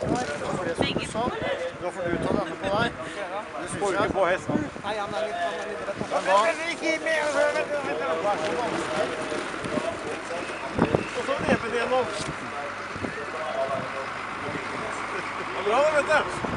Begge? Nå får du ta denne på deg. Du får ikke på hesten. Nei, han er litt, Og så neven igjen nå. Bra, vet du.